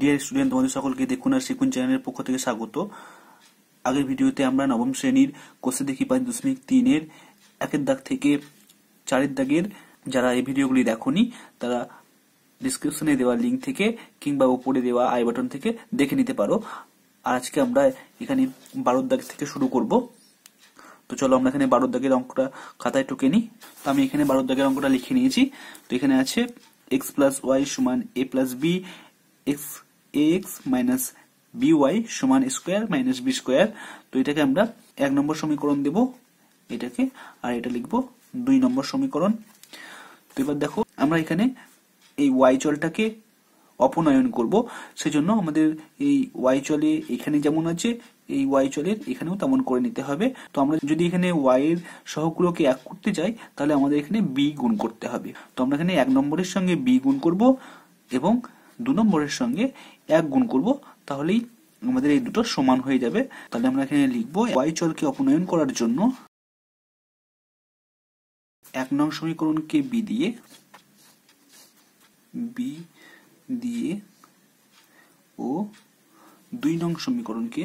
Dear student তোমাদের সকলকে দেখুন আর শিখুন চ্যানেলের পক্ষ থেকে স্বাগত। আগের ভিডিওতে আমরা নবম শ্রেণির কোষে দেখি পাঁচ দশমিক তিনের একের দাগ থেকে চারের দাগের। যারা এই ভিডিওগুলি দেখনি, তারা ডিসক্রিপশনে দেওয়া লিঙ্ক থেকে কিংবা উপরে দেওয়া আই বাটন থেকে দেখে নিতে পারো। আর আজকে আমরা এখানে বারোর দাগ থেকে শুরু করব। তো চলো আমরা এখানে বারোর দাগের অঙ্কটা খাতায় টুকে নিই। তো আমি এখানে বারোর দাগের অঙ্কটা লিখে নিয়েছি। তো এখানে আছে এক্স প্লাস ওয়াই সমান A plus B X X minus B Y সমান স্কোয়ার মাইনাস বি স্কোয়ার তো এটাকে আমরা এক নম্বর সমীকরণ দেব এটাকে, আর এটা লিখব দুই নম্বর সমীকরণ। তো এবার দেখো, আমরা এখানে এই ওয়াই চলটাকে অপনয়ন করব। সেজন্য আমাদের এই ওয়াই চলে এখানে যেমন আছে, এই ওয়াই চলের এখানেও তেমন করে নিতে হবে। তো আমরা যদি এখানে ওয়াই এর সহগুলোকে এক করতে যাই, তাহলে আমাদের এখানে বি গুণ করতে হবে। তো আমরা এখানে এক নম্বরের সঙ্গে বি গুণ করব এবং দু নম্বরের সঙ্গে এক গুণ করব, তাহলেই আমাদের এই দুটো সমান হয়ে যাবে। তাহলে আমরা এখানে লিখব ওয়াই চলকে অপনয়ন করার জন্য এক নং সমীকরণকে বি দিয়ে বি দিয়ে ও দুই নং সমীকরণকে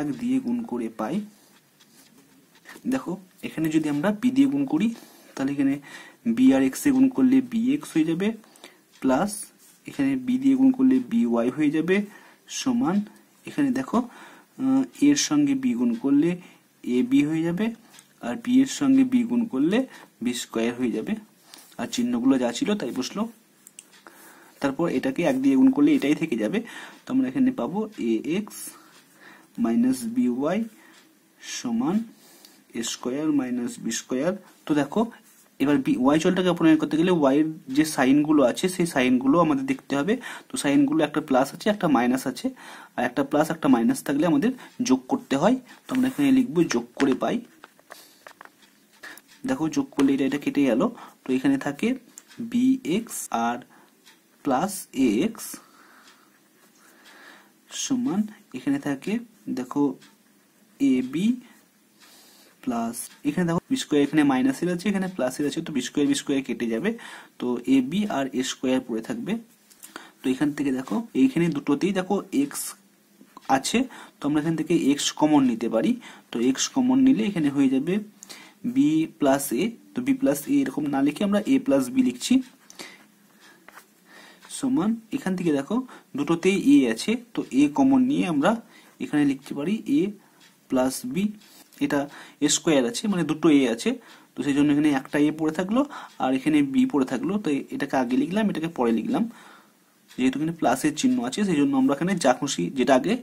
এক দিয়ে গুণ করে পাই। দেখো, এখানে যদি আমরা বি দিয়ে গুণ করি, তাহলে এখানে বি আর এক্স এ গুণ করলে বি এক্স হয়ে যাবে প্লাস এখানে বি দিয়ে গুণ করলে বি ওয়াই হয়ে যাবে সমান, এখানে দেখো এর সঙ্গে বি গুণ করলে এ বি হয়ে যাবে আর বি এর সঙ্গে বি গুণ করলে বি স্কোয়ার হয়ে যাবে। আর চিহ্নগুলো যা ছিল তাই বসল। তারপর এটাকে এক দিয়ে গুণ করলে এটাই থেকে যাবে। তো আমরা এখানে পাবো A X minus B Y সমান A square minus B square তো দেখো এবার বি ওয়াই চলটাকে অপনয়ন করতে গেলে ওয়াইয়ের যে সাইনগুলো আছে, সেই সাইনগুলো আমাদের দেখতে হবে। তো সাইনগুলো একটা প্লাস আছে, একটা মাইনাস আছে। আর একটা প্লাস একটা মাইনাস থাকলে আমাদের যোগ করতে হয়। তো আমরা এখানে লিখব যোগ করে পাই। দেখো যোগ করলে এটা এটা কেটে গেল। তো এখানে থাকে বি এক্স আর প্লাস এ এক্স সমান, এখানে থাকে, দেখো এ বি প্লাস এখানে দেখো বি স্কোয়ার এখানে মাইনাসের আছে এখানে প্লাসের আছে তো বি স্কোয়ার বি স্কোয়ার কেটে যাবে। তো A B R A square পড়ে থাকবে। তো এখান থেকে দেখো, এইখানে দুটোতেই দেখো এক্স আছে, তো আমরা এখান থেকে এক্স কমন নিতে পারি। তো এক্স কমন নিলে এখানে হয়ে যাবে বি প্লাস এ তো বি প্লাস এ এরকম না লিখে আমরা এ প্লাস বি লিখছি। সমান, এখান থেকে দেখো, দুটোতেই এ আছে, তো এ কমন নিয়ে আমরা এখানে লিখতে পারি এ প্লাস বি এটা এ স্কোয়ার আছে মানে দুটো এ আছে। তো সেই জন্য এখানে একটা এ পড়ে থাকল, আর এখানে বি পড়ে থাকল। তো এটাকে আগে লিখলাম, এটাকে পরে লিখলাম। যেহেতু এখানে প্লাসের চিহ্ন আছে, সেই জন্য আমরা এখানে যা খুশি, যেটা আগে,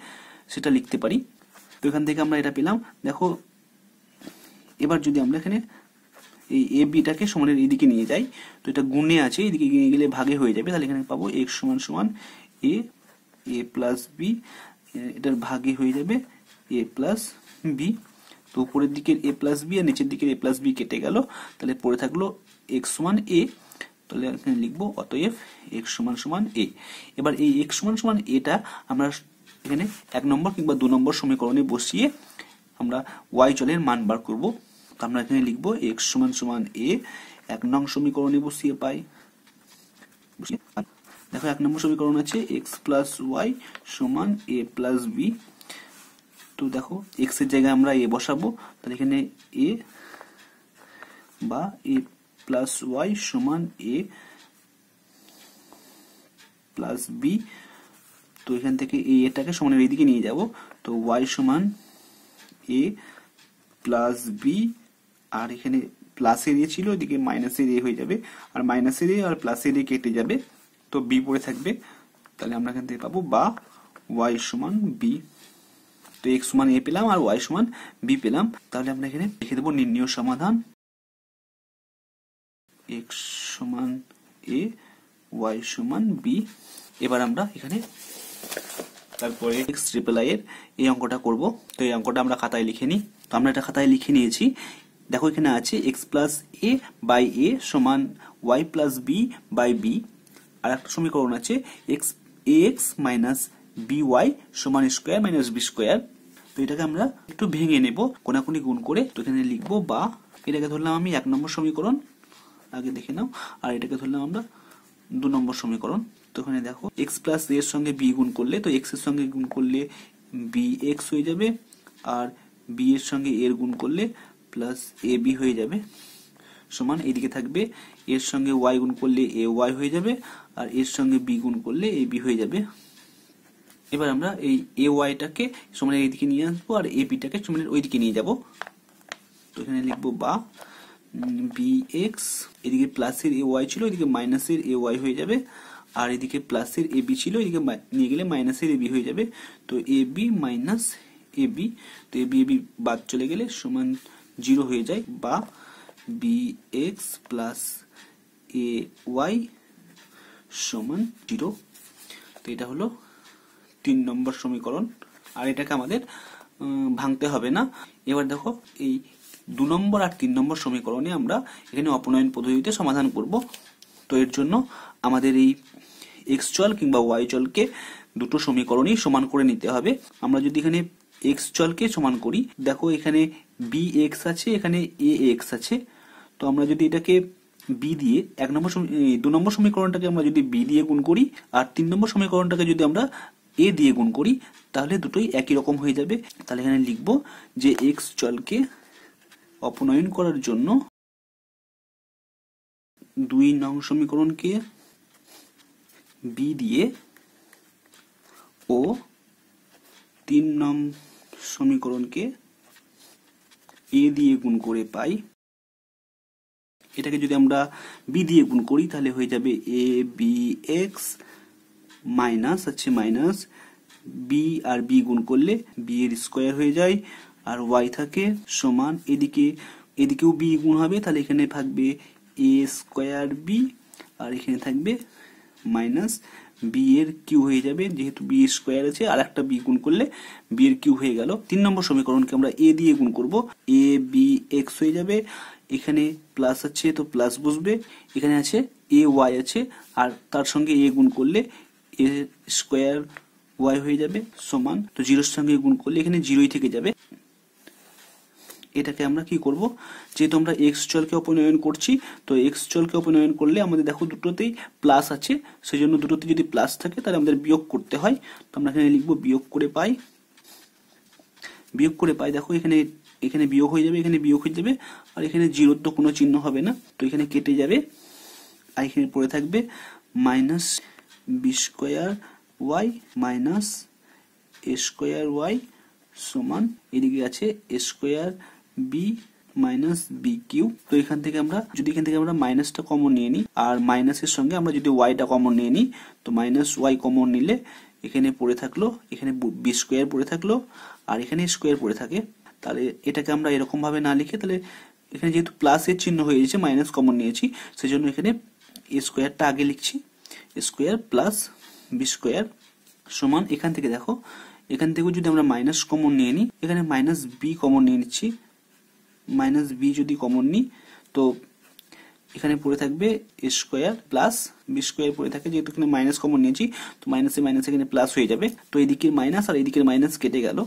সেটা লিখতে পারি। তো এখান থেকে আমরা এটা পেলাম। দেখো, এবার যদি আমরা এখানে এই এ বিটাকে সমানের এদিকে নিয়ে যাই, তো এটা গুণে আছে এদিকে নিয়ে গেলে ভাগে হয়ে যাবে। তাহলে এখানে পাবো এক্স সমান সমান এ এ প্লাস বি এটার ভাগে হয়ে যাবে এ প্লাস বি তো উপরের দিকের এ প্লাস বি আর নিচের দিকের এ প্লাস বি কেটে গেল, তাহলে পড়ে থাকল এক্স সমান এ তাহলে এখানে লিখব অতএব এক্স সমান সমান এ এবার এই এক্স সমান সমান এটা আমরা এখানে এক নম্বর কিংবা দু নম্বর সমীকরণে বসিয়ে আমরা ওয়াই চলের মান বার করব। তো আমরা এখানে লিখব এক্স সমান সমান এ এক নং সমীকরণে বসিয়ে পাই। দেখো এক নম্বর সমীকরণ আছে এক্স প্লাস ওয়াই সমান এ প্লাস বি তো দেখো এক্সের জায়গায় আমরা এ বসাবো, তাহলে এখানে এ বা এ প্লাস ওয়াই সমান এ প্লাস বি তো এখান থেকে এ এটাকে সমানের এইদিকে নিয়ে যাব, তো ওয়াই সমান এ প্লাস বি আর এখানে প্লাসের এ ছিল, এদিকে মাইনাসের এ হয়ে যাবে, আর মাইনাসের এ আর প্লাসের এ কেটে যাবে, তো বি পড়ে থাকবে, তাহলে আমরা এখান থেকে পাবো বা ওয়াই সমান বি তো এক্স সমান এ পেলাম আর ওয়াই সমান বি পেলাম। তাহলে আমরা এখানে লিখে দেবো নির্ণয় সমাধান। এক্স সমান এ ওয়াই সমান বি এবার আমরা এখানে তারপরে এক্স ট্রিপল আই এর এই অঙ্কটা করব। তো এই অঙ্কটা আমরা খাতায় লিখে নিই। তো আমরা এটা খাতায় লিখে নিয়েছি। দেখো এখানে আছে X plus A by A সমান Y plus B by B আর একটা সমীকরণ আছে X A X minus B Y সমান স্কোয়ার মাইনাস বি স্কোয়ার তো এটাকে আমরা একটু ভেঙে নেব, কোনাকুনি গুণ করে। তো এখানে লিখব বা এটাকে ধরলাম আমি এক নম্বর সমীকরণ। আগে দেখে নাও। আর এটাকে ধরলাম আমরা দু নম্বর সমীকরণ। তো এখানে দেখো এক্স প্লাস এর সঙ্গে বি গুণ করলে, তো এক্সের সঙ্গে গুণ করলে বি এক্স হয়ে যাবে। আর বি এর সঙ্গে এর গুণ করলে প্লাস এ বি হয়ে যাবে। সমান এদিকে থাকবে এর সঙ্গে ওয়াই গুণ করলে এ ওয়াই হয়ে যাবে। আর এর সঙ্গে বি গুণ করলে এ বি হয়ে যাবে। এবার আমরা এই এ ওয়াইটাকে সমানের এইদিকে নিয়ে আসব আর এ বিটাকে সমানের ওইদিকে নিয়ে যাব। তো এখানে লিখব বা বি এক্স এদিকে প্লাসের এ ওয়াই ছিল, এদিকে মাইনাসের এ ওয়াই হয়ে যাবে। আর এদিকে প্লাসের এ বি ছিল, এদিকে নিয়ে গেলে মাইনাসের এ বি হয়ে যাবে। তো A B minus A B তো এ বি এ বি বাদ চলে গেলে সমান জিরো হয়ে যায় বা B X plus A Y সমান জিরো তো এটা হলো তিন নম্বর সমীকরণ, আর এটাকে আমাদের ভাঙতে হবে না। এবার দেখো, এই দু নম্বর আর তিন নম্বর সমীকরণে আমরা এখানে অপনয়ন পদ্ধতিতে সমাধান করব। তো এর জন্য আমাদের এই এক্স চল কিংবা ওয়াই চলকে দুটো সমীকরণই সমান করে নিতে হবে। আমরা যদি এখানে এক্স চলকে সমান করি, দেখো এখানে বি এক্স আছে, এখানে এ এক্স আছে। তো আমরা যদি এটাকে বি দিয়ে, এক নম্বর দু নম্বর সমীকরণটাকে আমরা যদি বি দিয়ে গুণ করি, আর তিন নম্বর সমীকরণটাকে যদি আমরা এ দিয়ে গুণ করি, তাহলে দুটোই একই রকম হয়ে যাবে। তাহলে এখানে লিখব যে এক্স চলকে অপনয়ন করার জন্য দুই নং সমীকরণকে বি দিয়ে ও তিন নং সমীকরণকে এ দিয়ে গুণ করে পাই। এটাকে যদি আমরা বি দিয়ে গুণ করি, তাহলে হয়ে যাবে এ বি এক্স মাইনাস আছে মাইনাস বি আর বি গুণ করলে বি এর স্কোয়ার হয়ে যায় আর ওয়াই থাকে সমান এদিকে, এদিকেও বি গুণ হবে, তাহলে এখানে থাকবে এ স্কোয়ার বি আর এখানে থাকবে মাইনাস বি এর কিউ হয়ে যাবে, যেহেতু বি স্কোয়ার আছে, আর একটা বি গুণ করলে বি এর কিউ হয়ে গেল। তিন নম্বর সমীকরণকে আমরা এ দিয়ে গুণ করব। এ বি এক্স হয়ে যাবে, এখানে প্লাস আছে, তো প্লাস বসবে, এখানে আছে এ ওয়াই আছে, আর তার সঙ্গে এ গুণ করলে এ স্কোয়ার ওয়াই হয়ে যাবে সমান, তো জিরোর সঙ্গে গুণ করলে এখানে জিরোই থেকে যাবে। এটাকে আমরা কি করব? যেহেতু আমরা এক্স চলকে অপনয়ন করছি, তো এক্স চলকে অপনয়ন করলে আমাদের দেখো দুটোতেই প্লাস আছে সেই জন্য দুটোতে যদি প্লাস থাকে তাহলে আমাদের বিয়োগ করতে হয়। তো আমরা এখানে লিখব বিয়োগ করে পাই। বিয়োগ করে পাই, দেখো এখানে এখানে বিয়োগ হয়ে যাবে, এখানে বিয়োগ হয়ে যাবে, আর এখানে জিরোর তো কোনো চিহ্ন হবে না, তো এখানে কেটে যাবে। আর এখানে পড়ে থাকবে minus B square Y minus A square Y সমান, এদিকে আছে A square B minus B Q তো এখান থেকে আমরা, যদি এখান থেকে আমরা মাইনাসটা কমন নিয়ে নিই, আর মাইনাসের সঙ্গে আমরা যদি ওয়াইটা কমন নিয়ে নিই, তো মাইনাস ওয়াই কমন নিলে এখানে পড়ে থাকল, এখানে বি স্কোয়ার পড়ে থাকল, আর এখানে স্কোয়ার পড়ে থাকে। তাহলে এটাকে আমরা এরকম ভাবে না লিখে, তাহলে এখানে যেহেতু প্লাস এর চিহ্ন হয়ে গেছে মাইনাস কমন নিয়েছি সেই জন্য এখানে এ স্কোয়ারটা আগে লিখছি। স্কোয়ার প্লাস বি স্কোয়ার সমান এখান থেকে দেখো। এখান থেকেও যদি আমরা মাইনাস কমন নিয়ে নিই, এখানে মাইনাস বি কমন নিয়ে নিচ্ছি। মাইনাস বি যদি কমন নিই, তো এখানে পড়ে থাকবে স্কোয়ার প্লাস বি স্কোয়ার পড়ে থাকে। যেহেতু এখানে মাইনাস কমন নিয়েছি, তো মাইনাসে মাইনাস এখানে প্লাস হয়ে যাবে। তো এদিকের মাইনাস আর এদিকের মাইনাস কেটে গেল।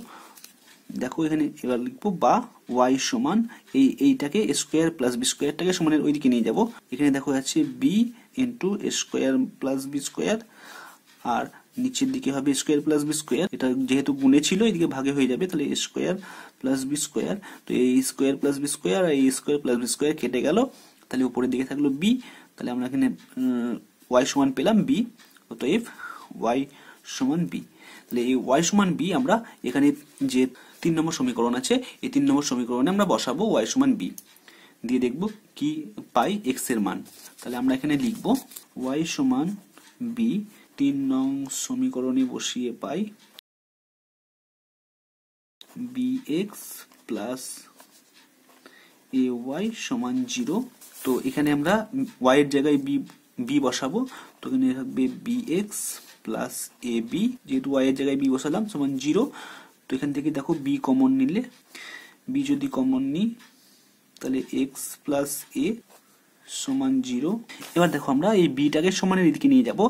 দেখো এখানে এবার লিখব বা ওয়াই সমান এই, এইটাকে স্কোয়ার প্লাস বি স্কোয়ারটাকে সমানের ওইদিকে নিয়ে যাব। এখানে দেখো যাচ্ছে B into square plus B square আর নিচের দিকে হবে স্কোয়ার প্লাস বি স্কোয়ার এটা যেহেতু গুণে ছিল, এদিকে ভাগে হয়ে যাবে, তাহলে স্কোয়ার প্লাস বি স্কোয়ার তো এই স্কোয়ার প্লাস বি স্কোয়ার আর এই স্কোয়ার প্লাস বি স্কোয়ার কেটে গেল। তাহলে উপরের দিকে থাকল বি তাহলে আমরা এখানে ওয়াই সমান পেলাম বি অতএব ওয়াই সমান বি তাহলে এই ওয়াই সমান বি আমরা এখানে যে তিন নম্বর সমীকরণ আছে, এই তিন নম্বর সমীকরণে আমরা বসাবো ওয়াই সমান বি দিয়ে দেখব কি পাই এক্সের মান। তাহলে আমরা এখানে লিখব ওয়াই সমান বি তিন নং সমীকরণে বসিয়ে পাই B X plus A Y সমান জিরো তো এখানে আমরা ওয়াই এর জায়গায় বি বি বসাবো। তো এখানে থাকবে B X plus A B যেহেতু ওয়াই এর জায়গায় বি বসালাম, সমান জিরো তো এখান থেকে দেখো বি কমন নিলে বি যদি কমন নিই তাহলে এক্স প্লাস এ সমান জিরো এবার দেখো আমরা এই বিটাকে সমানের এদিকে নিয়ে যাব।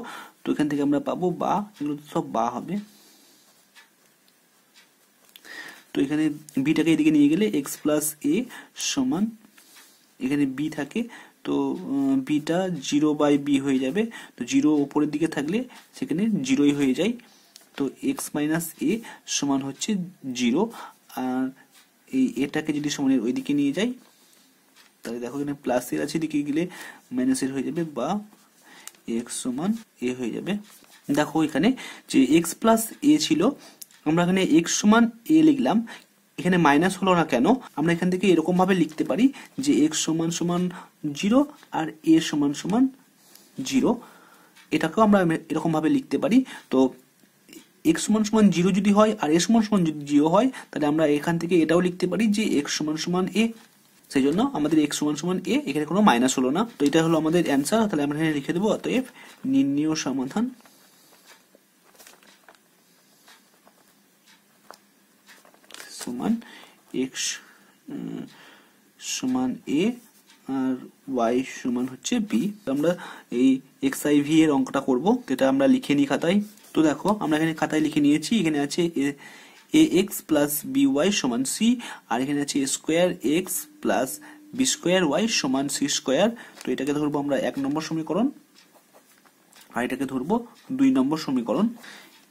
তো এখান থেকে আমরা পাবো বা, এগুলো তো সব বা হবে। তো এখানে বিটাকে এদিকে নিয়ে গেলে এক্স প্লাস এ সমান, এখানে বি থাকে। তো বিটা জিরো বাই বি হয়ে যাবে। তো জিরো ওপরের দিকে থাকলে সেখানে জিরোই হয়ে যায়। তো এক্স মাইনাস এ সমান হচ্ছে জিরো আর এই এটাকে যদি সমানের ওই দিকে নিয়ে যাই তাহলে দেখো এখানে প্লাসের আছে দিকে গেলে মাইনাসের হয়ে যাবে বা এক্স সমান এ হয়ে যাবে। দেখো এখানে যে এক্স প্লাস এ ছিল, আমরা এখানে এক্স সমান এ লিখলাম। এখানে মাইনাস হলো না কেন? আমরা এখান থেকে এরকম ভাবে লিখতে পারি যে এক্স সমান সমান জিরো আর এ সমান সমান জিরো এটাকেও আমরা এরকম ভাবে লিখতে পারি। তো এক্স সমান সমান জিরো যদি হয় আর এ সমান সমান যদি জিরো হয়, তাহলে আমরা এখান থেকে এটাও লিখতে পারি যে এক্স সমান সমান এ সেই জন্য আমাদের এক্স সমান সমান এ এখানে কোনো মাইনাস হলো না। তো এটা হলো আমাদের অ্যান্সার তাহলে আমরা এখানে লিখে দেবো, অতএব নির্ণীয় সমাধান। সমান এক্স সমান এ আর ওয়াই সমান হচ্ছে বি আমরা এই এক্স আই ভি এর অঙ্কটা করব, যেটা আমরা লিখে নিই খাতায়। তো দেখো, আমরা এখানে খাতায় লিখে নিয়েছি, এখানে আছে A X plus B Y সমান সি আর এখানে আছে square X plus B square Y সমান সি স্কোয়ার তো এটাকে ধরবো আমরা এক নম্বর সমীকরণ, আর এটাকে ধরবো দুই নম্বর সমীকরণ।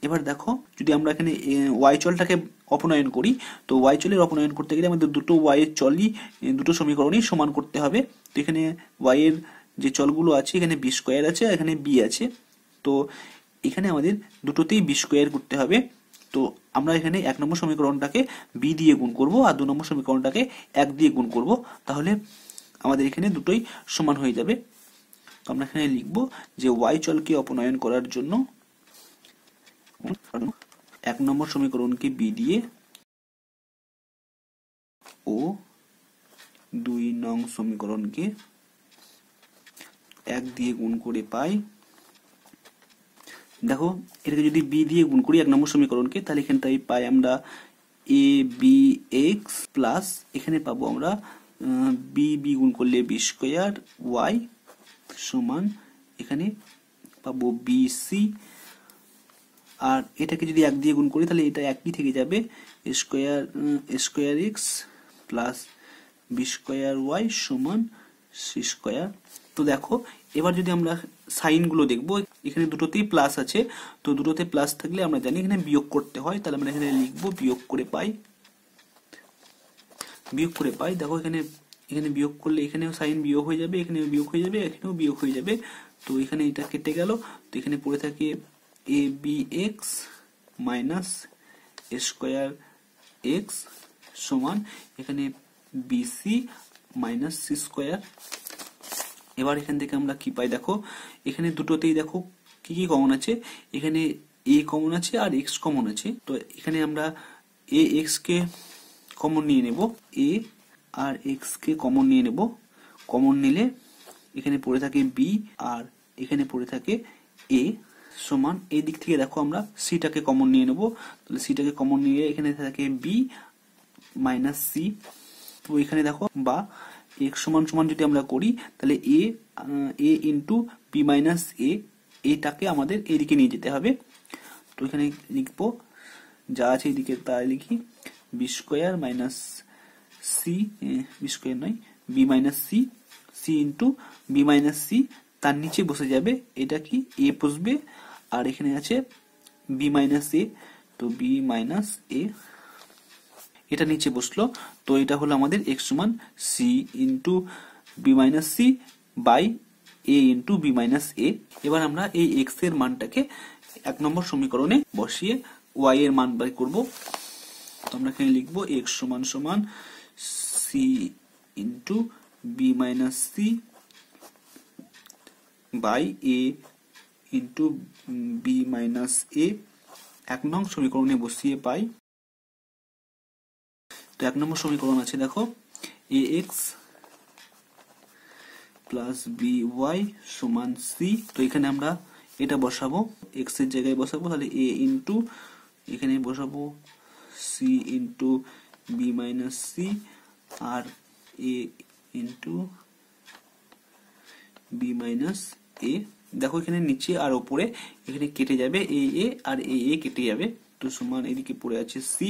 এবার দেখো, যদি আমরা এখানে ওয়াই চলটাকে অপনয়ন করি, তো ওয়াই চলের অপনয়ন করতে গেলে আমাদের দুটো ওয়াই এর চলই দুটো সমীকরণই সমান করতে হবে। তো এখানে ওয়াই এর যে চলগুলো আছে, এখানে বি স্কোয়ার আছে এখানে বি আছে। তো এখানে আমাদের দুটোতেই বি স্কোয়ার করতে হবে। তো আমরা এখানে এক নম্বর সমীকরণটাকে বি দিয়ে গুণ করব আর দু নম্বর সমীকরণটাকে এক দিয়ে গুণ করব। তাহলে আমাদের এখানে দুটোই সমান হয়ে যাবে। তো আমরা এখানে লিখব যে ওয়াই চলকে অপনয়ন করার জন্য এক নম্বর সমীকরণকে বি দিয়ে ও দুই নং সমীকরণকে এক দিয়ে গুণ করে পাই দেখো, এটাকে যদি বি দিয়ে গুণ করি, এক নম্বর সমীকরণকে, তাহলে এখানটাই পাই আমরা এ বি এক্স প্লাস এখানে পাবো আমরা বি বি গুণ করলে বি স্কোয়ার ওয়াই সমান এখানে পাবো বি সি আর এটাকে যদি এক দিয়ে গুণ করি, তাহলে এটা একই থেকে যাবে square square X plus B square Y সমান সি স্কোয়ার তো দেখো, এবার যদি আমরা সাইনগুলো দেখব এখানে দুটোতেই প্লাস আছে। তো দুটোতে প্লাস থাকলে আমরা জানি এখানে বিয়োগ করতে হয়। তাহলে আমরা এখানে লিখব বিয়োগ করে পাই। বিয়োগ করে পাই। দেখো এখানে এখানে বিয়োগ করলে এখানেও সাইন বিয়োগ হয়ে যাবে, এখানেও বিয়োগ হয়ে যাবে, এখানেও বিয়োগ হয়ে যাবে। তো এখানে এটা কেটে গেল। তো এখানে পড়ে থাকে A B X minus square X সমান এখানে বিসি মাইনাস সি স্কোয়ার এবার এখান থেকে আমরা কি পাই? দেখো, এখানে দুটোতেই দেখো কি কি কমন আছে। এখানে এ কমন আছে আর এক্স কমন আছে। তো এখানে আমরা এ এক্স কে কমন নিয়ে নেব। এ আর এক্স কে কমন নিয়ে নেব। কমন নিলে এখানে পড়ে থাকে বি আর এখানে পড়ে থাকে এ সমান এই দিক থেকে দেখো আমরা সিটাকে কমন নিয়ে নেব। তাহলে সিটাকে কমন নিয়ে এখানে থাকে বি মাইনাস সি তো এখানে দেখো বা এক্স সমান সমান যদি আমরা করি, তাহলে A A into B minus A এটাকে আমাদের এদিকে নিয়ে যেতে হবে। তো এখানে লিখব, যা আছে এদিকে তা লিখি B square minus C B square নয় B minus C C into B minus C তার নিচে বসে যাবে, এটা কি এ বসবে? আর এখানে আছে বি মাইনাস এ তো বি মাইনাস এ এটা নিচে বসল। তো এটা হলো আমাদের এক্স সমান C into B minus C by A into B minus A এবার আমরা এই এক্সের মানটাকে এক নম্বর সমীকরণে বসিয়ে ওয়াই এর মান বাই করব। তো আমরা এখানে লিখব এক্স সমান সমান C into B minus C by A into B minus A এক নং সমীকরণে বসিয়ে পাই এক নম্বর সমীকরণ আছে, দেখো A X plus B Y সমান সি তো এখানে আমরা এটা বসাবো এক্সের জায়গায় বসাবো, তাহলে এ ইন্টু এখানে বসাবো C into B minus C R A into B minus A দেখো এখানে নিচে আর ওপরে, এখানে কেটে যাবে এ এ আর এ এ কেটে যাবে, তো সমান এদিকে পড়ে আছে সি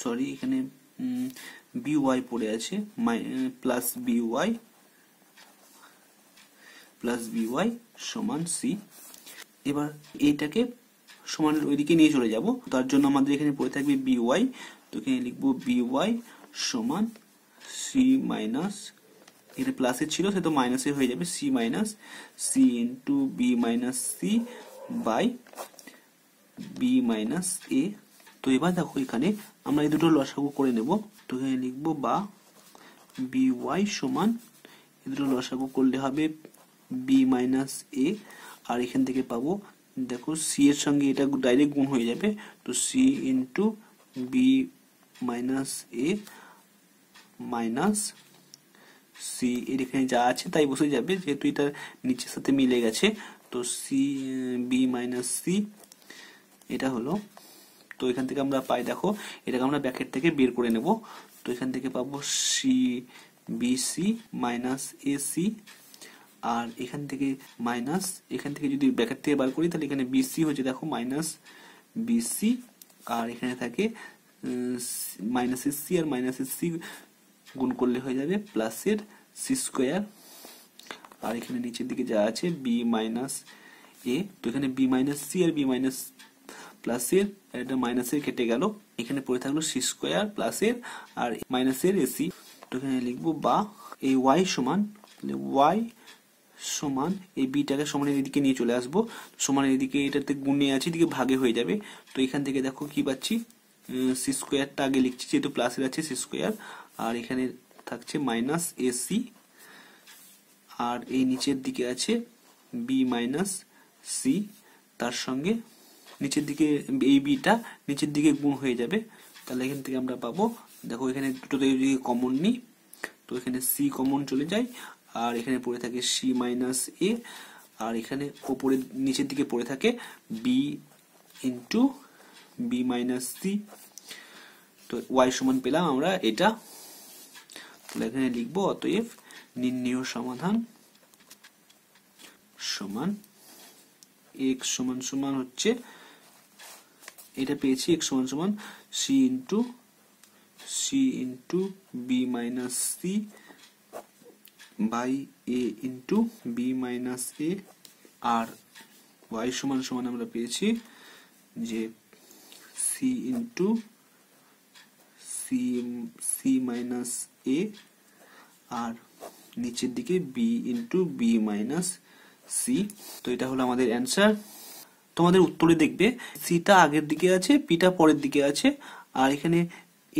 সরি এখানে বি ওয়াই পড়ে আছে plus B Y plus BY সমান সি এবার এইটাকে সমানের ওইদিকে নিয়ে চলে যাব, তার জন্য আমাদের এখানে পড়ে থাকবে বিওয়াই তো এখানে লিখব বিওয়াই সমান সি মাইনাস এটা প্লাসের ছিল, সে তো মাইনাসে হয়ে যাবে C minus C into B minus C by B minus A তো এবার দেখো এখানে আমরা এই দুটো লসাগু করে নেব। তো এখানে লিখব বা বি ওয়াই সমান এই দুটো লসাগু করলে হবে বি মাইনাস এ আর এখান থেকে পাবো, দেখো সি এর সঙ্গে এটা ডাইরেক্ট গুণ হয়ে যাবে, তো C into B minus A minus C এর এখানে যা আছে তাই বসে যাবে, যেহেতু এটা নিচের সাথে মিলে গেছে, তো সি বি মাইনাস সি এটা হলো তো এখান থেকে আমরা পাই, দেখো, এটাকে আমরা ব্যাকেট থেকে বের করে নেব। তো এখান থেকে পাবো C B C minus A C আর এখান থেকে মাইনাস এখান থেকে যদি ব্যাকেট থেকে বার করি, তাহলে এখানে বিসি হচ্ছে, দেখো মাইনাস বিসি আর এখানে থাকে মাইনাস সি আর মাইনাস সি গুণ করলে হয়ে যাবে প্লাসের সি স্কোয়ার আর এখানে নিচের দিকে যা আছে বি মাইনাস এ তো এখানে বি মাইনাস সি আর বি মাইনাস প্লাসের এটা মাইনাসের কেটে গেল। এখানে পড়ে থাকল সি স্কোয়ার প্লাসের আর মাইনাসের এসি তো এখানে লিখব বা এই ওয়াই সমান ওয়াই সমান এই বিটাকে সমানের এদিকে নিয়ে চলে আসব। সমানের এদিকে এটাতে গুণে আছে, এদিকে ভাগে হয়ে যাবে। তো এখান থেকে দেখো কি পাচ্ছি? সি স্কোয়ারটা আগে লিখছি, যেহেতু প্লাসের আছে সি স্কোয়ার আর এখানে থাকছে মাইনাস এসি আর এই নিচের দিকে আছে বি মাইনাস সি তার সঙ্গে নিচের দিকে এই বিটা নিচের দিকে গুণ হয়ে যাবে। তাহলে এখান থেকে আমরা পাবো, দেখো এখানে দুটো যদি কমন নিই, তো এখানে সি কমন চলে যায়, আর এখানে পড়ে থাকে সি মাইনাস এ আর এখানে ওপরে নিচের দিকে পড়ে থাকে B into B minus C তো ওয়াই সমান পেলাম আমরা এটা। তাহলে এখানে লিখব, অতএব নির্ণেয় সমাধান সমান এক্স সমান সমান হচ্ছে এটা পেয়েছি এক্স সমান সমান C into C into B minus C by A into B minus A R Y সমান সমান আমরা পেয়েছি যে C into C C minus A আর নিচের দিকে B into B minus C তো এটা হলো আমাদের অ্যান্সার তোমাদের উত্তরে দেখবে সিটা আগের দিকে আছে পিটা পরের দিকে আছে, আর এখানে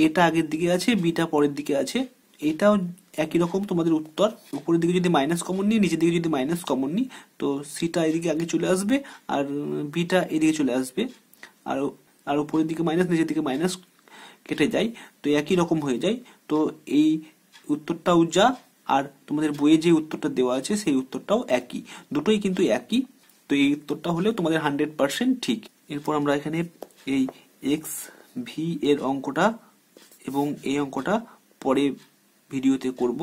এটা আগের দিকে আছে বিটা পরের দিকে আছে। এটাও একই রকম তোমাদের উত্তর। উপরের দিকে যদি মাইনাস কমন নিই, নিচের দিকে যদি মাইনাস কমন নিই, তো সিটা এদিকে আগে চলে আসবে, আর বিটা এদিকে চলে আসবে। আর আর উপরের দিকে মাইনাস নিচের দিকে মাইনাস কেটে যায়, তো একই রকম হয়ে যায়। তো এই উত্তরটাও যা, আর তোমাদের বইয়ে যে উত্তরটা দেওয়া আছে, সেই উত্তরটাও একই। দুটোই কিন্তু একই। তো এই উত্তরটা হলেও তোমাদের হান্ড্রেড পার্সেন্ট ঠিক। এরপর আমরা এখানে এই এক্স ভি এর অঙ্কটা এবং এই অঙ্কটা পরে ভিডিওতে করব।